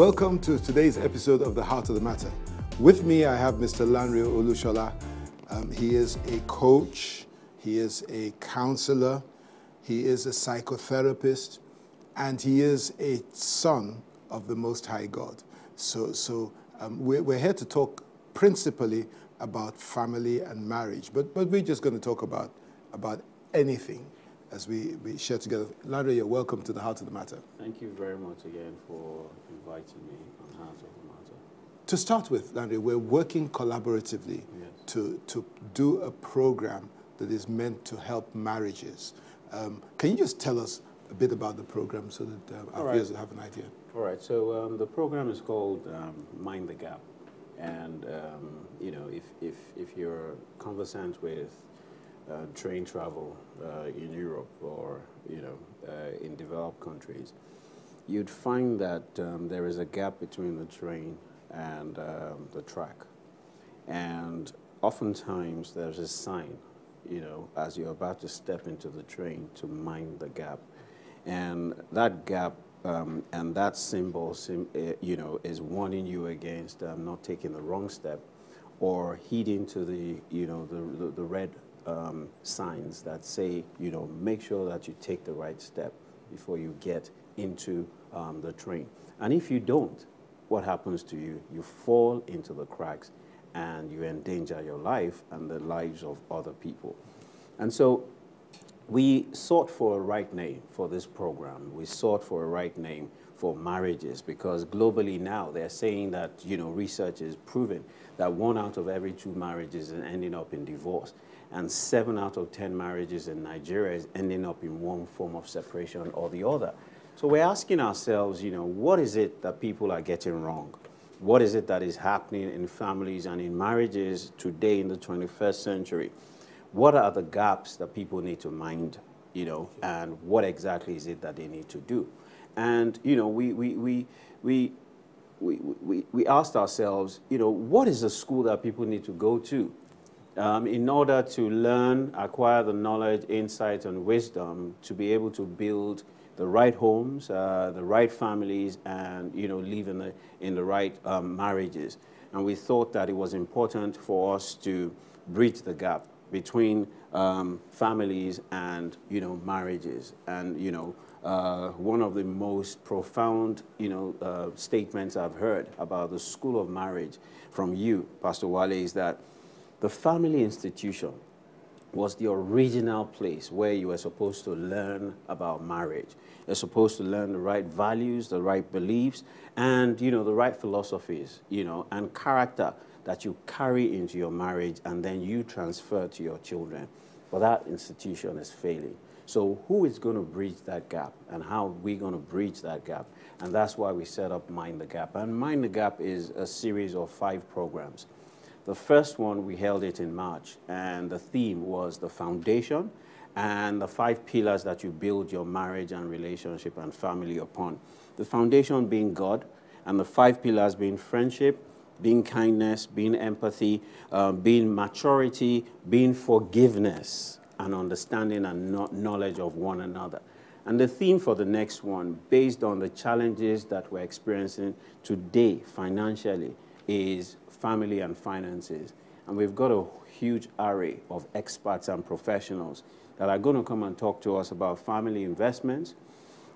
Welcome to today's episode of The Heart of the Matter. With me, I have Mr. Lanre Olusola. Um, he is a coach, he is a counselor, he is a psychotherapist, and he is a son of the Most High God. So, so um, we're, we're here to talk principally about family and marriage, but, but we're just going to talk about, about anything as we, we share together. Lanre, you're welcome to the Heart of the Matter. Thank you very much again for inviting me on Heart of the Matter. To start with, Lanre, we're working collaboratively Yes. to, to do a program that is meant to help marriages. Um, can you just tell us a bit about the program so that uh, our right. viewers have an idea? All right, so um, the program is called um, Mind the Gap. And, um, you know, if, if, if you're conversant with train travel uh, in Europe or, you know, uh, in developed countries, you'd find that um, there is a gap between the train and um, the track. And oftentimes there's a sign, you know, as you're about to step into the train to mind the gap. And that gap um, and that symbol, uh, you know, is warning you against um, not taking the wrong step or heeding to the, you know, the, the, the red um, signs that say, you know, make sure that you take the right step before you get into um, the train. And if you don't, what happens to you? You fall into the cracks and you endanger your life and the lives of other people. And so we sought for a right name for this program. We sought for a right name for marriages because globally now they're saying that, you know, research is proven that one out of every two marriages is ending up in divorce and seven out of 10 marriages in Nigeria is ending up in one form of separation or the other. So we're asking ourselves, you know, what is it that people are getting wrong? What is it that is happening in families and in marriages today in the 21st century? What are the gaps that people need to mind, you know, and what exactly is it that they need to do? And, you know, we, we, we, we, we, we, we asked ourselves, you know, what is a school that people need to go to? um, in order to learn, acquire the knowledge, insight, and wisdom to be able to build the right homes, uh, the right families, and you know, live in the, in the right um, marriages. And we thought that it was important for us to bridge the gap between um, families and you know, marriages. And you know, uh, one of the most profound you know, uh, statements I've heard about the school of marriage from you, Pastor Wale, is that the family institution was the original place where you were supposed to learn about marriage. You're supposed to learn the right values, the right beliefs, and you know the right philosophies, you know, and character that you carry into your marriage and then you transfer to your children. But that institution is failing. So who is going to bridge that gap and how are we going to bridge that gap? And that's why we set up Mind the Gap. And Mind the Gap is a series of five programs. The first one, we held it in March, and the theme was the foundation and the five pillars that you build your marriage and relationship and family upon. The foundation being God, and the five pillars being friendship, being kindness, being empathy, uh, being maturity, being forgiveness, and understanding and knowledge of one another. And the theme for the next one, based on the challenges that we're experiencing today financially, is family and finances. And we've got a huge array of experts and professionals that are going to come and talk to us about family investments,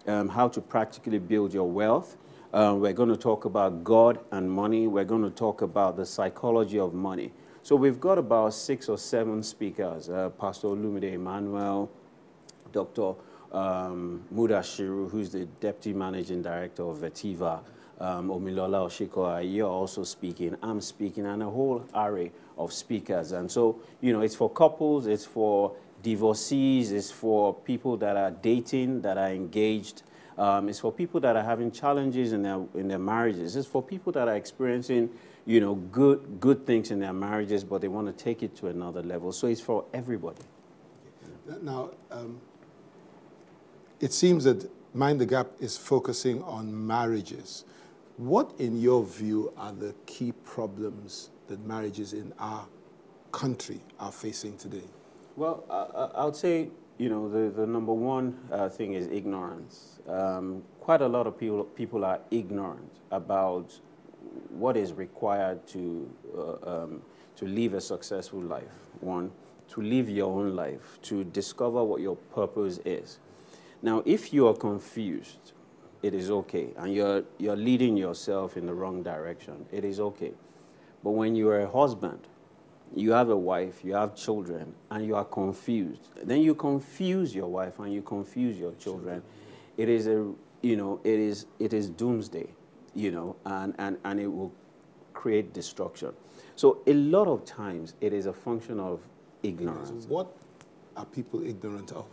um, how to practically build your wealth. Uh, we're going to talk about God and money. We're going to talk about the psychology of money. So we've got about six or seven speakers, uh, Pastor Lumide Emmanuel, Dr. Um, Mudashiru, who's the Deputy Managing Director of Vetiva, um, Omilola Oshikoya, you're also speaking, I'm speaking, and a whole array of speakers. And so, you know, it's for couples, it's for divorcees, it's for people that are dating, that are engaged, um, it's for people that are having challenges in their, in their marriages, it's for people that are experiencing, you know, good, good things in their marriages, but they want to take it to another level. So it's for everybody. Now, um, it seems that Mind the Gap is focusing on marriages. What, in your view, are the key problems that marriages in our country are facing today? Well, I, I- would say you know, the, the number one uh, thing is ignorance. Um, quite a lot of people, people are ignorant about what is required to, uh, um, to live a successful life. One, to live your own life, to discover what your purpose is. Now, if you are confused, it is okay, and you're, you're leading yourself in the wrong direction, it is okay. But when you are a husband, you have a wife, you have children, and you are confused, then you confuse your wife and you confuse your children. It is a, you know, it is, it is doomsday, you know, and, and, and it will create destruction. So a lot of times it is a function of ignorance. What are people ignorant of?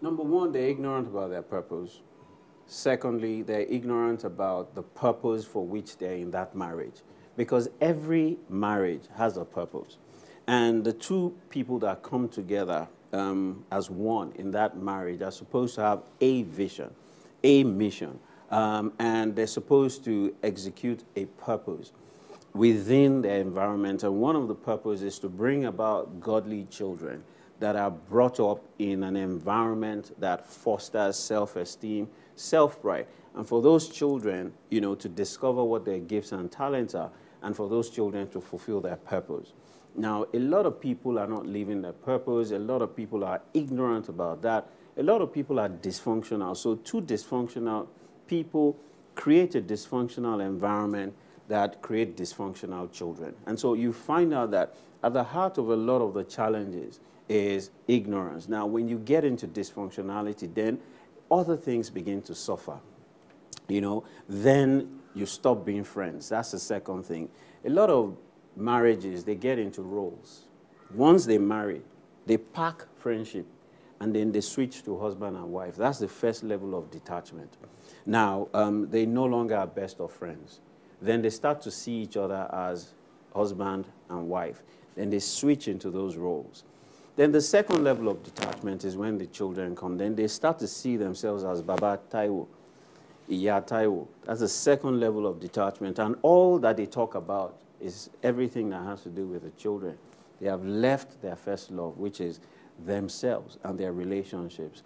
Number one, they're ignorant about their purpose. Secondly, they're ignorant about the purpose for which they're in that marriage. Because every marriage has a purpose. And the two people that come together um, as one in that marriage are supposed to have a vision, a mission, um, and they're supposed to execute a purpose within their environment. And one of the purposes is to bring about godly children that are brought up in an environment that fosters self-esteem, self-pride. And for those children, you know, to discover what their gifts and talents are, and for those children to fulfill their purpose. Now, a lot of people are not living their purpose. A lot of people are ignorant about that. A lot of people are dysfunctional. So too dysfunctional people create a dysfunctional environment that create dysfunctional children. And so you find out that at the heart of a lot of the challenges is ignorance. Now, when you get into dysfunctionality, then other things begin to suffer. You know, then you stop being friends. That's the second thing. A lot of marriages, they get into roles. Once they marry, they pack friendship and then they switch to husband and wife. That's the first level of detachment. Now, um, they no longer are best of friends. Then they start to see each other as husband and wife. Then they switch into those roles. Then the second level of detachment is when the children come. Then they start to see themselves as Baba Taiwo, Iya Taiwo. That's the second level of detachment. And all that they talk about is everything that has to do with the children. They have left their first love, which is themselves and their relationships.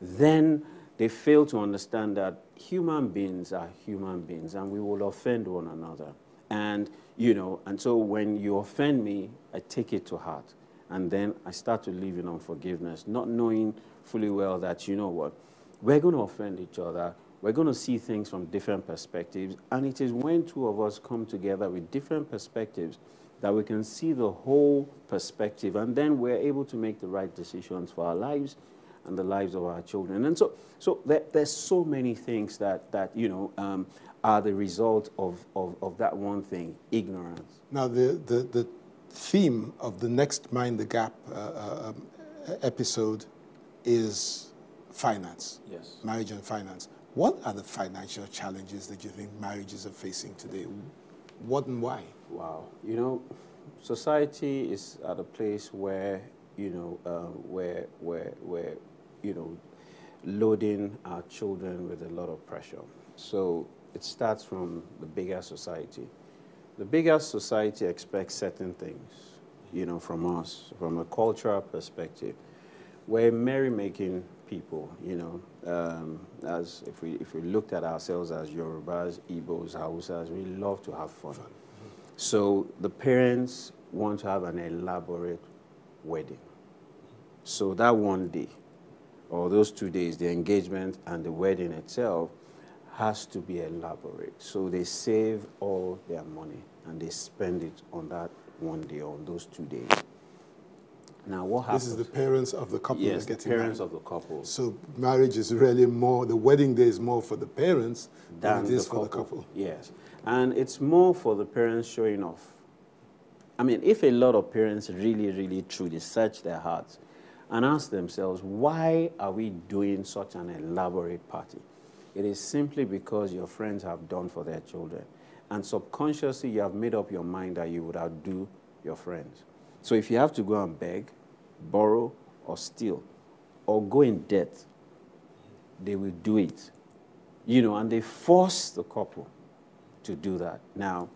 Then they fail to understand that human beings are human beings and we will offend one another. And, you know, and so when you offend me, I take it to heart. And then I start to live in unforgiveness, not knowing fully well that, you know what, we're going to offend each other. We're going to see things from different perspectives. And it is when two of us come together with different perspectives that we can see the whole perspective. And then we're able to make the right decisions for our lives and the lives of our children. And so, so there, there's so many things that, that you know, um, are the result of, of, of that one thing, ignorance. Now, the, the, the theme of the next Mind the Gap uh, um, episode is finance. Yes. Marriage and finance. What are the financial challenges that you think marriages are facing today? What and why? Wow. You know, society is at a place where, you know, uh, where, where, where you know, loading our children with a lot of pressure. So it starts from the bigger society. The bigger society expects certain things, you know, from us, from a cultural perspective. We're merrymaking people, you know, um, as if we, if we looked at ourselves as Yorubas, Igbos, Hausas, we love to have fun. fun. So the parents want to have an elaborate wedding. So that one day, or those two days, the engagement and the wedding itself has to be elaborate. So they save all their money and they spend it on that one day, on those two days. Now, what happens? This is the parents of the couple yes, getting parents married. of the couple. So marriage is really more, the wedding day is more for the parents than, than it is the for the couple. Yes. And it's more for the parents showing off. I mean, if a lot of parents really, really truly search their hearts, and ask themselves, why are we doing such an elaborate party? It is simply because your friends have done for their children. And subconsciously, you have made up your mind that you would outdo your friends. So if you have to go and beg, borrow, or steal, or go in debt, they will do it. You know, and they force the couple to do that. Now,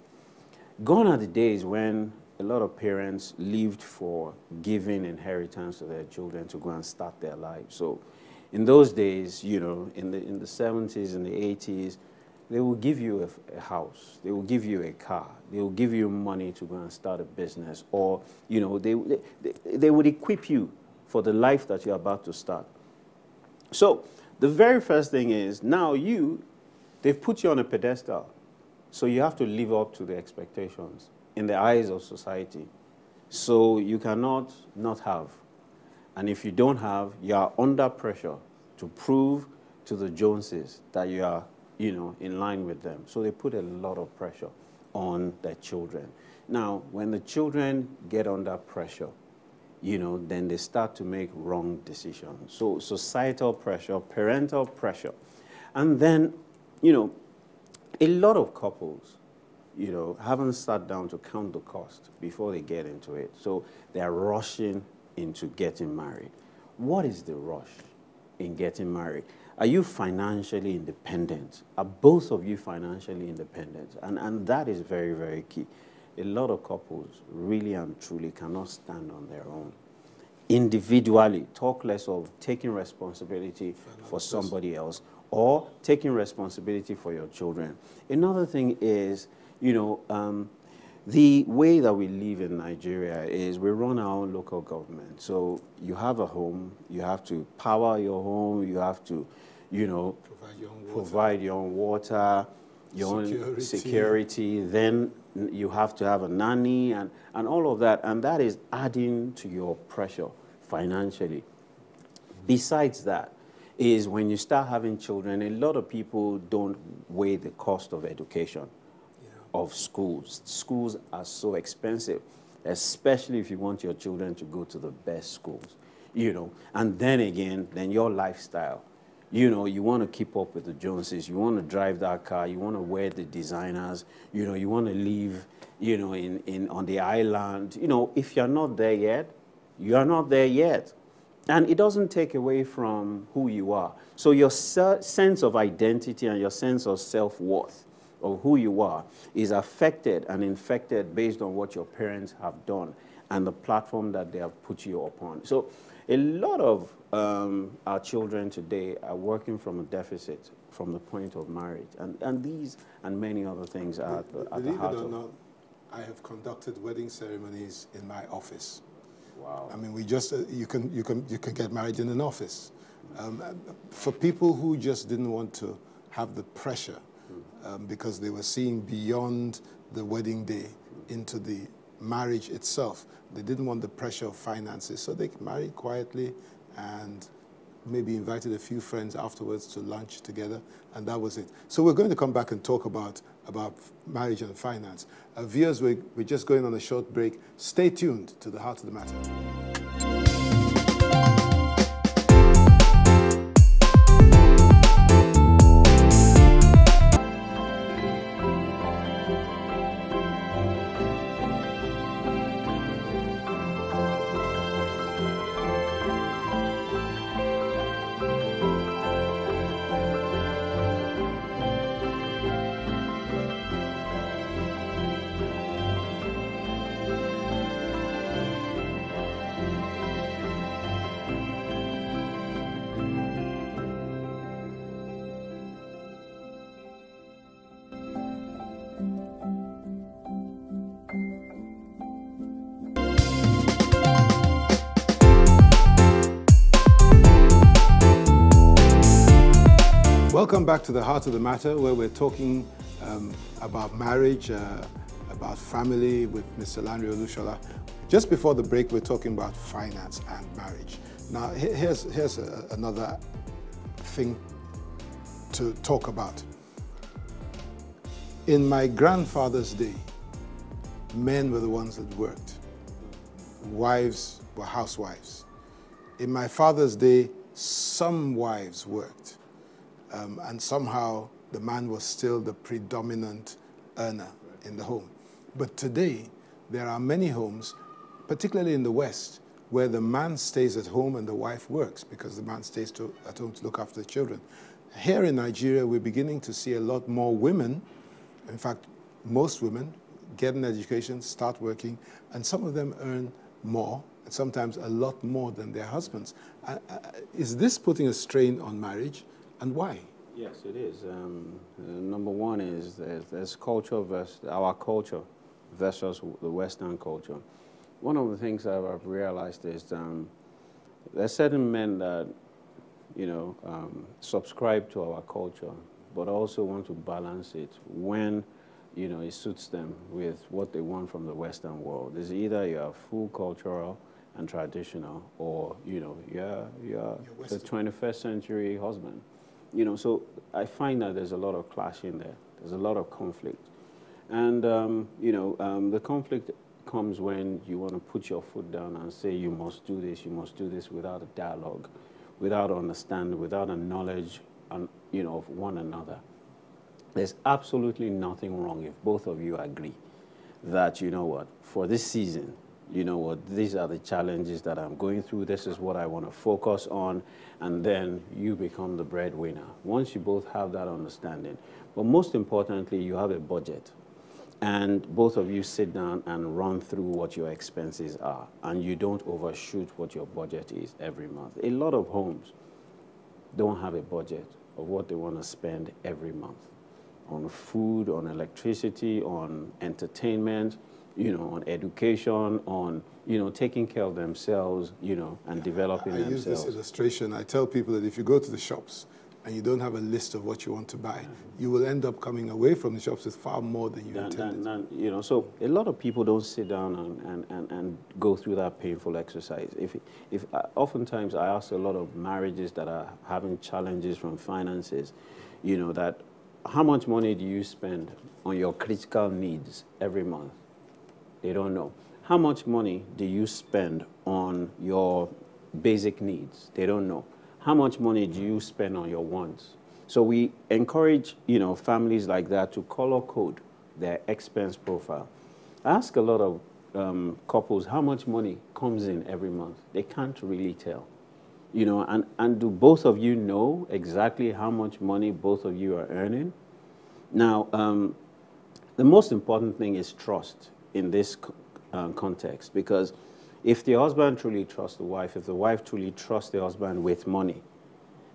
gone are the days when a lot of parents lived for giving inheritance to their children to go and start their lives. So in those days, you know, in the, in the 70s and the 80s, they will give you a, a, house, they will give you a car, they will give you money to go and start a business, or, you know, they, they, they would equip you for the life that you're about to start. So the very first thing is now you, they've put you on a pedestal. So you have to live up to the expectations in the eyes of society. So you cannot not have. And if you don't have, you are under pressure to prove to the Joneses that you are, you know, in line with them. So they put a lot of pressure on their children. Now, when the children get under pressure, you know, then they start to make wrong decisions. So societal pressure, parental pressure. And then, you know, a lot of couples, you know, haven't sat down to count the cost before they get into it. So they're rushing into getting married. What is the rush in getting married? Are you financially independent? Are both of you financially independent? And, and that is very, very key. A lot of couples really and truly cannot stand on their own. Individually, talk less of taking responsibility for somebody else or taking responsibility for your children. Another thing is, you know, um, the way that we live in Nigeria is we run our own local government. So you have a home, you have to power your home, you have to, you know, provide your own water, provide your own, water, your security. own security. Then you have to have a nanny and, and all of that. And that is adding to your pressure financially. Besides that, is when you start having children, a lot of people don't weigh the cost of education of schools. Schools are so expensive, especially if you want your children to go to the best schools, you know. And then again, then your lifestyle. You know, you want to keep up with the Joneses. You want to drive that car. You want to wear the designers. You know, you want to live, you know, in, in, on the island. You know, if you're not there yet, you are not there yet. And it doesn't take away from who you are. So your sense of identity and your sense of self-worth of who you are is affected and infected based on what your parents have done and the platform that they have put you upon. So a lot of um, our children today are working from a deficit from the point of marriage. And, and these and many other things are at the, at Believe the heart it or not, I have conducted wedding ceremonies in my office. Wow. I mean, we just, uh, you, can, you, can, you can get married in an office. Um, for people who just didn't want to have the pressure um, because they were seeing beyond the wedding day into the marriage itself. They didn't want the pressure of finances, so they married quietly and maybe invited a few friends afterwards to lunch together, and that was it. So we're going to come back and talk about, about marriage and finance. Viewers, we're just going on a short break. Stay tuned to the heart of the matter. Welcome back to the heart of the matter, where we're talking um, about marriage, uh, about family with Mr. Lanre Olusola. Just before the break, we're talking about finance and marriage. Now, here's, here's a, another thing to talk about. In my grandfather's day, men were the ones that worked. Wives were housewives. In my father's day, some wives worked um, and somehow the man was still the predominant earner in the home. But today, there are many homes, particularly in the West, where the man stays at home and the wife works because the man stays to, at home to look after the children. Here in Nigeria, we're beginning to see a lot more women, in fact, most women, get an education, start working, and some of them earn more, and sometimes a lot more than their husbands. Uh, uh, is this putting a strain on marriage, and why? Yes, it is. Um, uh, number one is there's, there's culture versus our culture versus the Western culture. One of the things that I've realized is um, there's certain men that, you know, um, subscribe to our culture, but also want to balance it when, you know, it suits them with what they want from the Western world. It's either you're full cultural and traditional, or you know, you're you're the 21st century husband. You know, so I find that there's a lot of clash in there. There's a lot of conflict, and um, you know, um, the conflict comes when you want to put your foot down and say you must do this, you must do this without a dialogue, without understanding, without a knowledge, and you know, of one another. There's absolutely nothing wrong if both of you agree that you know what for this season you know what, these are the challenges that I'm going through, this is what I want to focus on, and then you become the breadwinner. Once you both have that understanding. But most importantly, you have a budget. And both of you sit down and run through what your expenses are, and you don't overshoot what your budget is every month. A lot of homes don't have a budget of what they want to spend every month on food, on electricity, on entertainment you know, on education, on, you know, taking care of themselves, you know, and developing I, I themselves. I use this illustration. I tell people that if you go to the shops and you don't have a list of what you want to buy, mm -hmm. you will end up coming away from the shops with far more than you intended. Than, you know, so a lot of people don't sit down and, and, and, and go through that painful exercise. If, if uh, oftentimes I ask a lot of marriages that are having challenges from finances, you know, that how much money do you spend on your critical needs every month? They don't know. How much money do you spend on your basic needs? They don't know. How much money do you spend on your wants? So we encourage, you know, families like that to color code their expense profile. I ask a lot of um, couples how much money comes in every month. They can't really tell. You know, and, and do both of you know exactly how much money both of you are earning? Now, um, the most important thing is trust in this uh, context because if the husband truly trusts the wife, if the wife truly trusts the husband with money,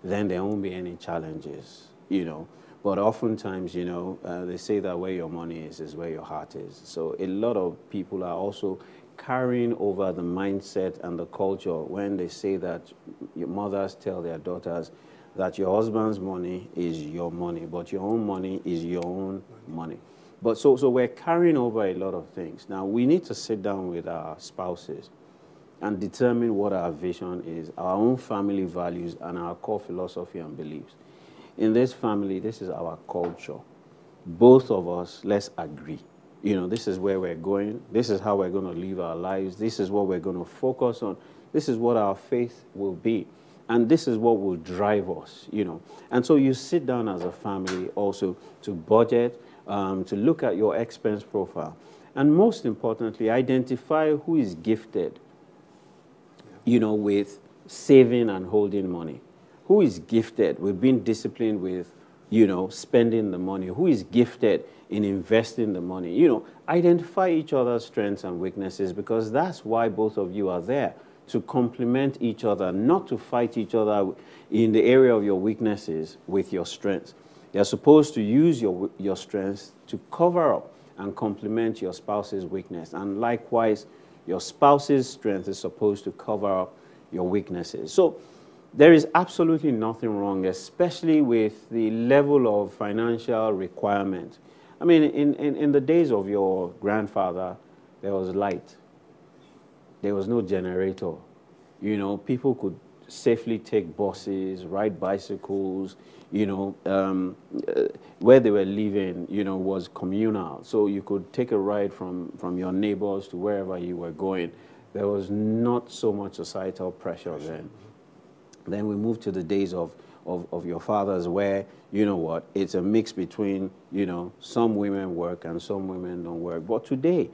then there won't be any challenges, you know. But oftentimes, you know, uh, they say that where your money is is where your heart is. So a lot of people are also carrying over the mindset and the culture when they say that your mothers tell their daughters that your husband's money is your money, but your own money is your own money. But so, so we're carrying over a lot of things. Now, we need to sit down with our spouses and determine what our vision is, our own family values, and our core philosophy and beliefs. In this family, this is our culture. Both of us, let's agree. You know, this is where we're going. This is how we're going to live our lives. This is what we're going to focus on. This is what our faith will be. And this is what will drive us, you know. And so you sit down as a family also to budget, um, to look at your expense profile. And most importantly, identify who is gifted, you know, with saving and holding money. Who is gifted with being disciplined with, you know, spending the money? Who is gifted in investing the money? You know, identify each other's strengths and weaknesses because that's why both of you are there to complement each other, not to fight each other in the area of your weaknesses with your strengths. You're supposed to use your, your strengths to cover up and complement your spouse's weakness. And likewise, your spouse's strength is supposed to cover up your weaknesses. So there is absolutely nothing wrong, especially with the level of financial requirement. I mean, in, in, in the days of your grandfather, there was light. There was no generator. You know, people could safely take buses, ride bicycles, you know, um, uh, where they were living, you know, was communal. So you could take a ride from, from your neighbors to wherever you were going. There was not so much societal pressure then. Then we moved to the days of, of, of your fathers where, you know what, it's a mix between, you know, some women work and some women don't work. But today,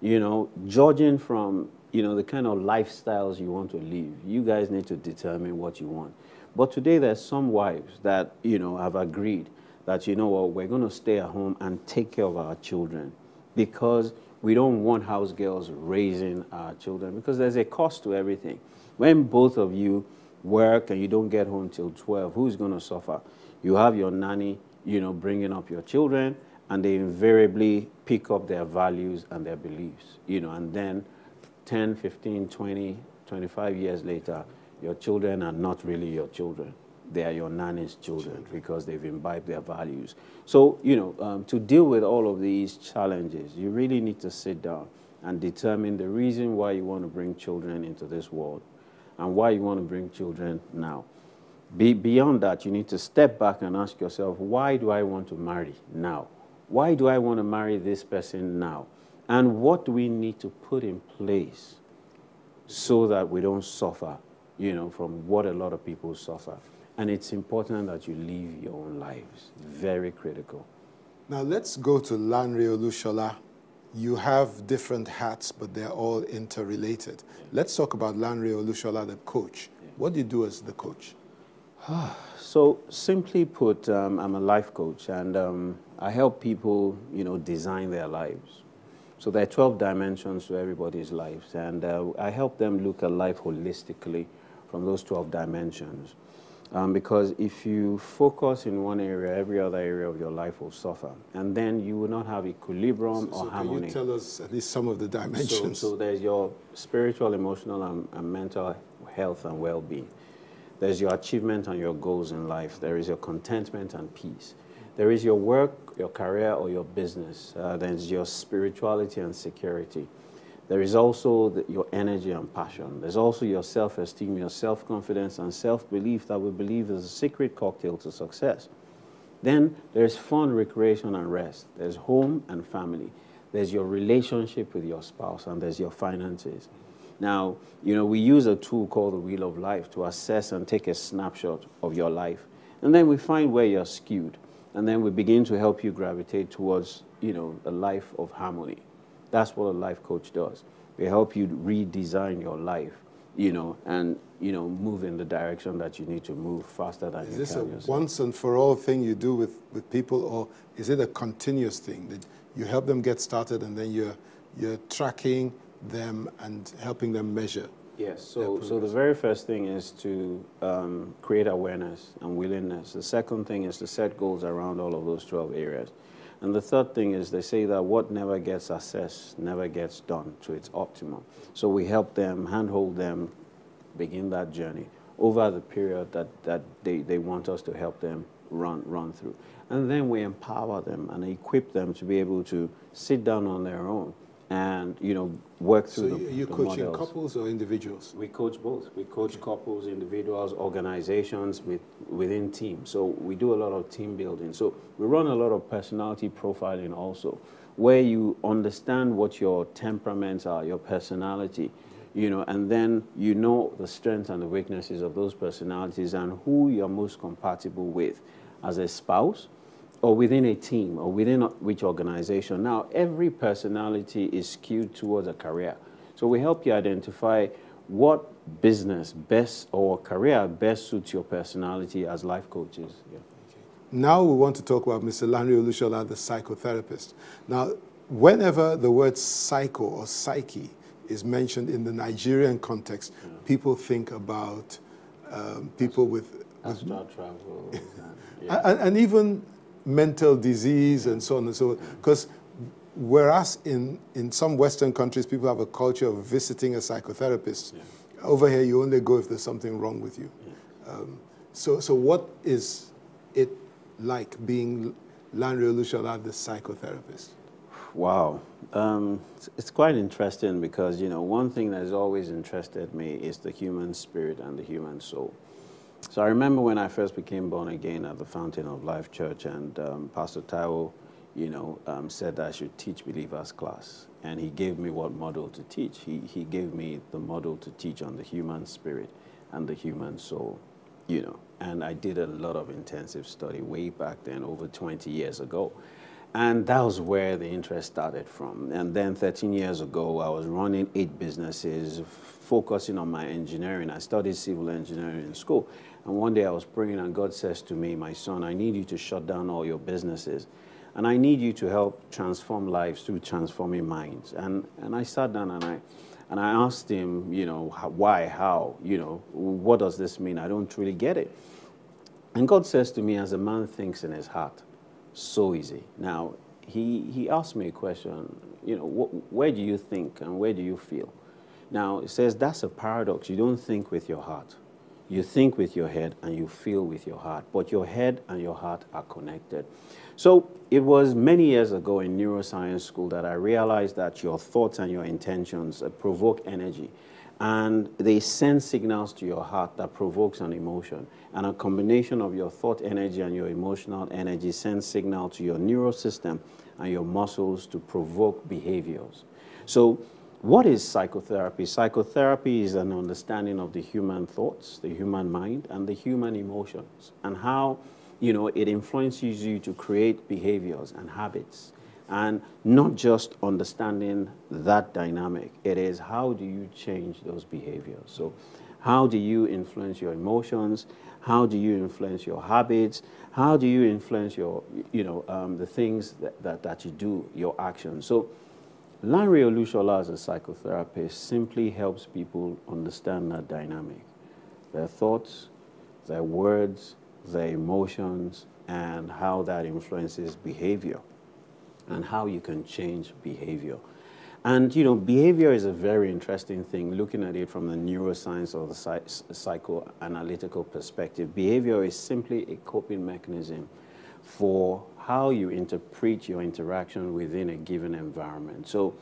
you know, judging from, you know, the kind of lifestyles you want to live, you guys need to determine what you want. But today there's some wives that, you know, have agreed that, you know what, we're going to stay at home and take care of our children. because we don't want house girls raising our children because there's a cost to everything. When both of you work and you don't get home till 12, who's going to suffer? You have your nanny, you know, bringing up your children, and they invariably pick up their values and their beliefs, you know, and then 10, 15, 20, 25 years later, your children are not really your children. They are your nanny's children because they've imbibed their values. So, you know, um, to deal with all of these challenges, you really need to sit down and determine the reason why you want to bring children into this world and why you want to bring children now. Be, beyond that, you need to step back and ask yourself, why do I want to marry now? Why do I want to marry this person now? And what do we need to put in place so that we don't suffer, you know, from what a lot of people suffer? And it's important that you live your own lives. Very critical. Now let's go to Lanre Olusola. You have different hats, but they're all interrelated. Yeah. Let's talk about Lanre Olusola, the coach. Yeah. What do you do as the coach? so simply put, um, I'm a life coach, and um, I help people, you know, design their lives. So there are 12 dimensions to everybody's lives, and uh, I help them look at life holistically from those 12 dimensions. Um, because if you focus in one area, every other area of your life will suffer. And then you will not have equilibrium so, or so harmony. Can you tell us at least some of the dimensions? So, so there's your spiritual, emotional, and, and mental health and well being. There's your achievement and your goals in life. There is your contentment and peace. There is your work, your career, or your business. Uh, there's your spirituality and security. There is also the, your energy and passion. There's also your self-esteem, your self-confidence, and self-belief that we believe is a secret cocktail to success. Then there's fun, recreation, and rest. There's home and family. There's your relationship with your spouse, and there's your finances. Now, you know, we use a tool called the Wheel of Life to assess and take a snapshot of your life. And then we find where you're skewed. And then we begin to help you gravitate towards, you know, a life of harmony. That's what a life coach does. They help you redesign your life, you know, and you know, move in the direction that you need to move faster than is you this can a yourself. once and for all thing you do with, with people, or is it a continuous thing that you help them get started and then you're you're tracking them and helping them measure? Yes. So, so the very first thing is to um, create awareness and willingness. The second thing is to set goals around all of those 12 areas. And the third thing is they say that what never gets assessed never gets done to its optimum. So we help them, handhold them, begin that journey over the period that, that they, they want us to help them run, run through. And then we empower them and equip them to be able to sit down on their own and you know work through so the, you the coaching models. couples or individuals? We coach both. We coach okay. couples, individuals, organizations with, within teams. So we do a lot of team building. So we run a lot of personality profiling also, where you understand what your temperaments are, your personality, you know, and then you know the strengths and the weaknesses of those personalities and who you're most compatible with as a spouse, or within a team or within which organization. Now, every personality is skewed towards a career. So we help you identify what business best or career best suits your personality as life coaches. Yeah. Now we want to talk about Mr. Lanre Olusola, the psychotherapist. Now, whenever the word psycho or psyche is mentioned in the Nigerian context, yeah. people think about um, people with, with travel. and, yeah. and, and even mental disease and so on and so forth. Because whereas in, in some Western countries, people have a culture of visiting a psychotherapist, yeah. over here you only go if there's something wrong with you. Yeah. Um, so, so what is it like being Lanre Olusola, the psychotherapist? Wow. Um, it's quite interesting because, you know, one thing that has always interested me is the human spirit and the human soul. So I remember when I first became born again at the Fountain of Life Church, and um, Pastor Taiwo, you know, um, said I should teach believers class, and he gave me what model to teach. He he gave me the model to teach on the human spirit and the human soul, you know. And I did a lot of intensive study way back then, over 20 years ago. And that was where the interest started from. And then 13 years ago, I was running eight businesses, focusing on my engineering. I studied civil engineering in school. And one day I was praying, and God says to me, My son, I need you to shut down all your businesses. And I need you to help transform lives through transforming minds. And, and I sat down and I, and I asked him, you know, why, how, you know, what does this mean? I don't really get it. And God says to me, as a man thinks in his heart, so he. Now, he, he asked me a question, you know, wh where do you think and where do you feel? Now, it says that's a paradox. You don't think with your heart. You think with your head and you feel with your heart, but your head and your heart are connected. So it was many years ago in neuroscience school that I realized that your thoughts and your intentions uh, provoke energy. And they send signals to your heart that provokes an emotion. And a combination of your thought energy and your emotional energy sends signal to your neural system and your muscles to provoke behaviors. So what is psychotherapy? Psychotherapy is an understanding of the human thoughts, the human mind, and the human emotions, and how you know, it influences you to create behaviors and habits. And not just understanding that dynamic, it is how do you change those behaviors? So, how do you influence your emotions? How do you influence your habits? How do you influence your, you know, um, the things that, that, that you do, your actions? So, Lanre Olusola as a psychotherapist simply helps people understand that dynamic, their thoughts, their words, their emotions, and how that influences behavior and how you can change behavior. And you know, behavior is a very interesting thing. Looking at it from the neuroscience or the psychoanalytical perspective, behavior is simply a coping mechanism for how you interpret your interaction within a given environment. So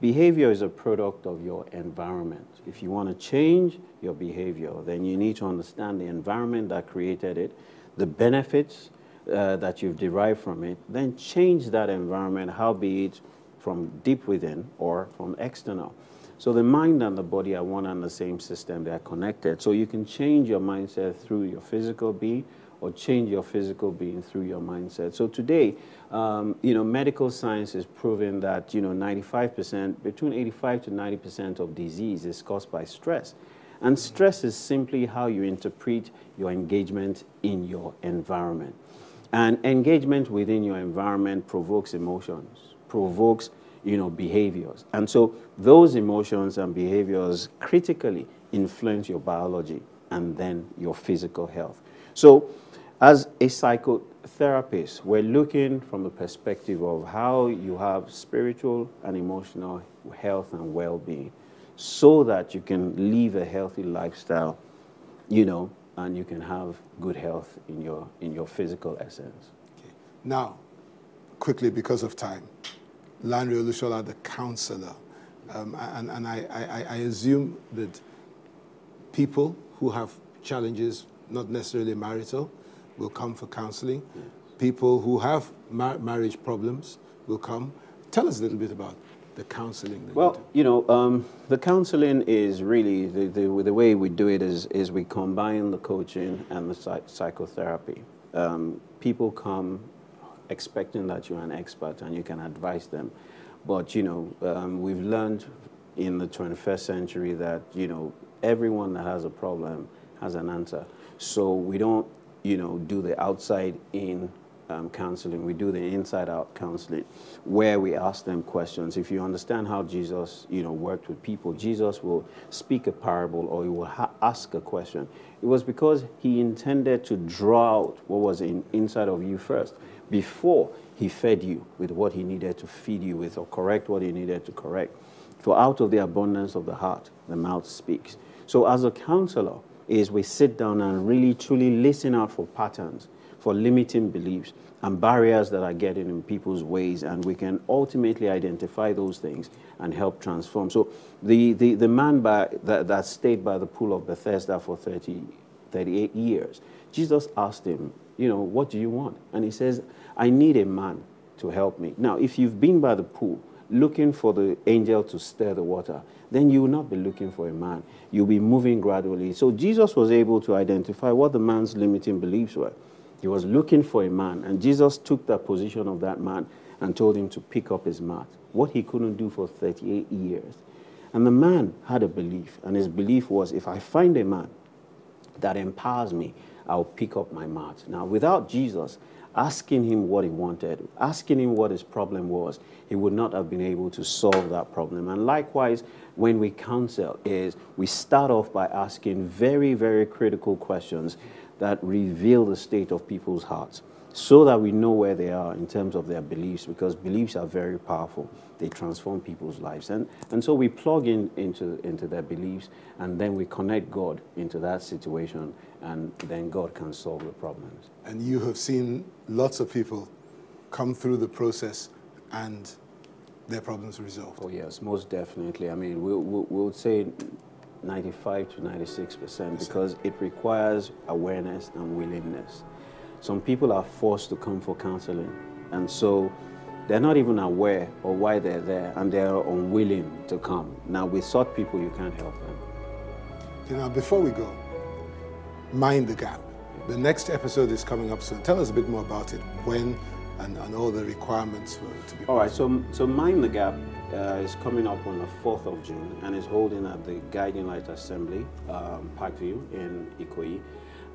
behavior is a product of your environment. If you want to change your behavior, then you need to understand the environment that created it, the benefits uh, that you've derived from it, then change that environment, howbeit from deep within or from external. So the mind and the body are one and the same system, they are connected. So you can change your mindset through your physical being, or change your physical being through your mindset. So today, um, you know, medical science is proving that, you know, 95%, between 85 to 90% of disease is caused by stress. And stress is simply how you interpret your engagement in your environment. And engagement within your environment provokes emotions, provokes, you know, behaviors. And so those emotions and behaviors critically influence your biology and then your physical health. So as a psychotherapist, we're looking from the perspective of how you have spiritual and emotional health and well-being so that you can live a healthy lifestyle, you know, and you can have good health in your, in your physical essence. Okay. Now, quickly because of time, Lanre Olusola, the counselor, um, and, and I, I, I assume that people who have challenges, not necessarily marital, will come for counseling. People who have mar marriage problems will come. Tell us a little bit about the counseling. well, you, you know, um, the counseling is really, the, the, the, way we do it is, is we combine the coaching and the psych psychotherapy. Um, people come expecting that you're an expert and you can advise them. But, you know, um, we've learned in the 21st century that, you know, everyone that has a problem has an answer. So we don't you know, do the outside in um, counseling. We do the inside out counseling where we ask them questions. If you understand how Jesus, you know, worked with people, Jesus will speak a parable or he will ask a question. It was because he intended to draw out what was in, inside of you first before he fed you with what he needed to feed you with or correct what he needed to correct. For out of the abundance of the heart, the mouth speaks. So as a counselor, is we sit down and really truly listen out for patterns, for limiting beliefs and barriers that are getting in people's ways, and we can ultimately identify those things and help transform. So the, the, the man by, that, that stayed by the pool of Bethesda for 30, 38 years, Jesus asked him, you know, what do you want? And he says, I need a man to help me. Now, if you've been by the pool looking for the angel to stir the water, then you will not be looking for a man. You'll be moving gradually. So Jesus was able to identify what the man's limiting beliefs were. He was looking for a man, and Jesus took the position of that man and told him to pick up his mat, what he couldn't do for 38 years. And the man had a belief, and his belief was if I find a man that empowers me, I'll pick up my mat. Now, without Jesus, asking him what he wanted, asking him what his problem was, he would not have been able to solve that problem. And likewise, when we counsel is we start off by asking very, very critical questions that reveal the state of people's hearts so that we know where they are in terms of their beliefs because beliefs are very powerful. They transform people's lives. And, and so we plug in into, into their beliefs and then we connect God into that situation and then God can solve the problems. And you have seen lots of people come through the process and their problems resolved. Oh, yes, most definitely. I mean, we, we, we would say 95 to 96 percent because it requires awareness and willingness. Some people are forced to come for counseling, and so they're not even aware of why they're there, and they're unwilling to come. Now, with such people, you can't help them. You know, before we go, mind the gap. The next episode is coming up soon. Tell us a bit more about it. When and, and all the requirements for, to be. All right. So, so mind the gap uh, is coming up on the 4th of June and is holding at the Guiding Light Assembly, um, Parkview in Ikoyi.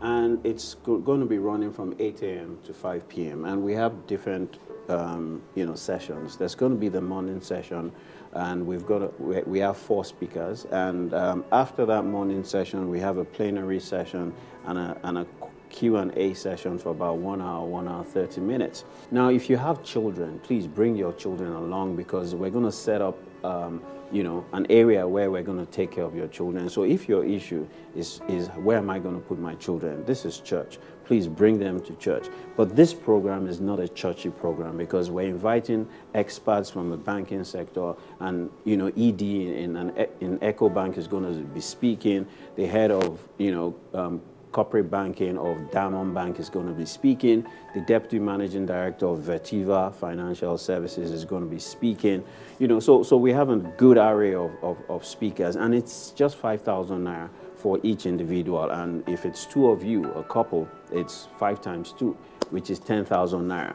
And it's go going to be running from 8 a.m. to 5 p.m. And we have different, um, you know, sessions. There's going to be the morning session, and we've got a, we, we have four speakers. And um, after that morning session, we have a plenary session and a, and a Q&A session for about one hour, one hour, 30 minutes. Now, if you have children, please bring your children along because we're going to set up, um, you know, an area where we're going to take care of your children. So if your issue is, is where am I going to put my children? This is church. Please bring them to church. But this program is not a churchy program because we're inviting experts from the banking sector and, you know, ED in, in, in EcoBank is going to be speaking. The head of, you know, um, corporate banking of Diamond Bank is going to be speaking. The deputy managing director of Vetiva Financial Services is going to be speaking. You know, so, so we have a good array of, of, of speakers, and it's just 5,000 naira for each individual. And if it's two of you, a couple, it's five times two, which is 10,000 naira.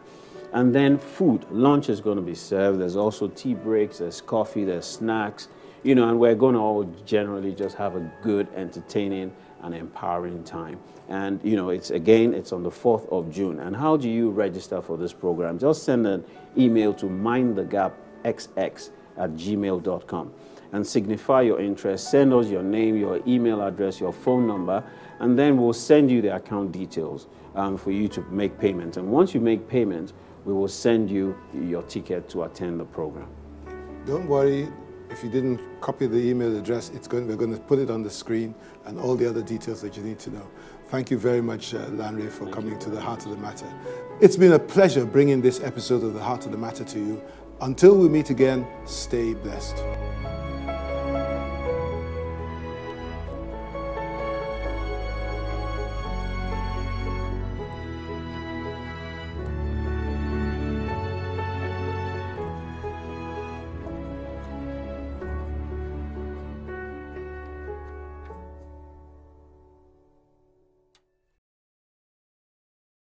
And then food, lunch is going to be served. There's also tea breaks, there's coffee, there's snacks, you know, and we're going to all generally just have a good, entertaining, an empowering time. And you know, it's again, it's on the 4th of June. And how do you register for this program? Just send an email to mindthegapxx at gmail.com and signify your interest. Send us your name, your email address, your phone number, and then we'll send you the account details um, for you to make payment. And once you make payment, we will send you your ticket to attend the program. Don't worry, if you didn't copy the email address, it's going, we're going to put it on the screen and all the other details that you need to know. Thank you very much, uh, Lanre, for Thank coming you. to the heart of the matter. It's been a pleasure bringing this episode of the heart of the matter to you. Until we meet again, stay blessed.